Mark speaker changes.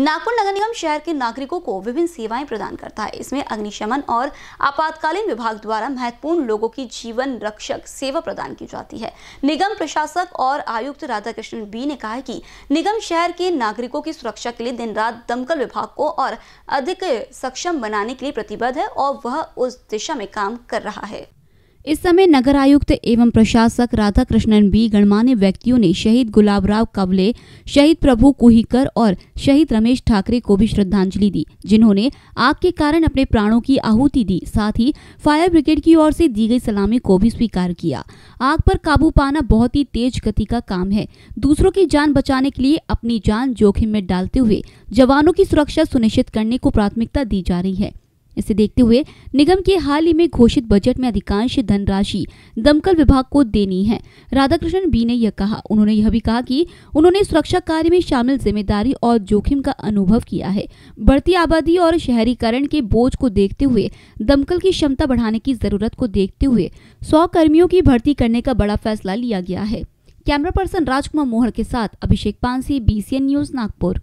Speaker 1: नागपुर नगर निगम शहर के नागरिकों को विभिन्न सेवाएँ प्रदान करता है। इसमें अग्निशमन और आपातकालीन विभाग द्वारा महत्वपूर्ण लोगों की जीवन रक्षक सेवा प्रदान की जाती है। निगम प्रशासक और आयुक्त राधाकृष्णन बी ने कहा कि निगम शहर के नागरिकों की सुरक्षा के लिए दिन रात दमकल विभाग को और अधिक सक्षम बनाने के लिए प्रतिबद्ध है और वह उस दिशा में काम कर रहा है।
Speaker 2: इस समय नगर आयुक्त एवं प्रशासक राधा कृष्णन बी, गणमान्य व्यक्तियों ने शहीद गुलाबराव कवले शहीद प्रभु कुहीकर और शहीद रमेश ठाकरे को भी श्रद्धांजलि दी, जिन्होंने आग के कारण अपने प्राणों की आहुति दी। साथ ही फायर ब्रिगेड की ओर से दी गई सलामी को भी स्वीकार किया। आग पर काबू पाना बहुत ही तेज गति का काम है। दूसरों की जान बचाने के लिए अपनी जान जोखिम में डालते हुए जवानों की सुरक्षा सुनिश्चित करने को प्राथमिकता दी जा रही है। इसे देखते हुए निगम के हाल ही में घोषित बजट में अधिकांश धनराशि दमकल विभाग को देनी है। राधाकृष्णन बी ने यह कहा। उन्होंने यह भी कहा कि उन्होंने सुरक्षा कार्य में शामिल ज़िम्मेदारी और जोखिम का अनुभव किया है। बढ़ती आबादी और शहरीकरण के बोझ को देखते हुए, दमकल की क्षमता बढ़ाने की ज़रूरत को देखते हुए सौ कर्मियों की भर्ती करने का बड़ा फैसला लिया गया है। कैमरा पर्सन राजकुमार मोहर के साथ अभिषेक पांसी बीसीएन न्यूज़ नागपुर।